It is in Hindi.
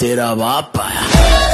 तेरा बाप आया।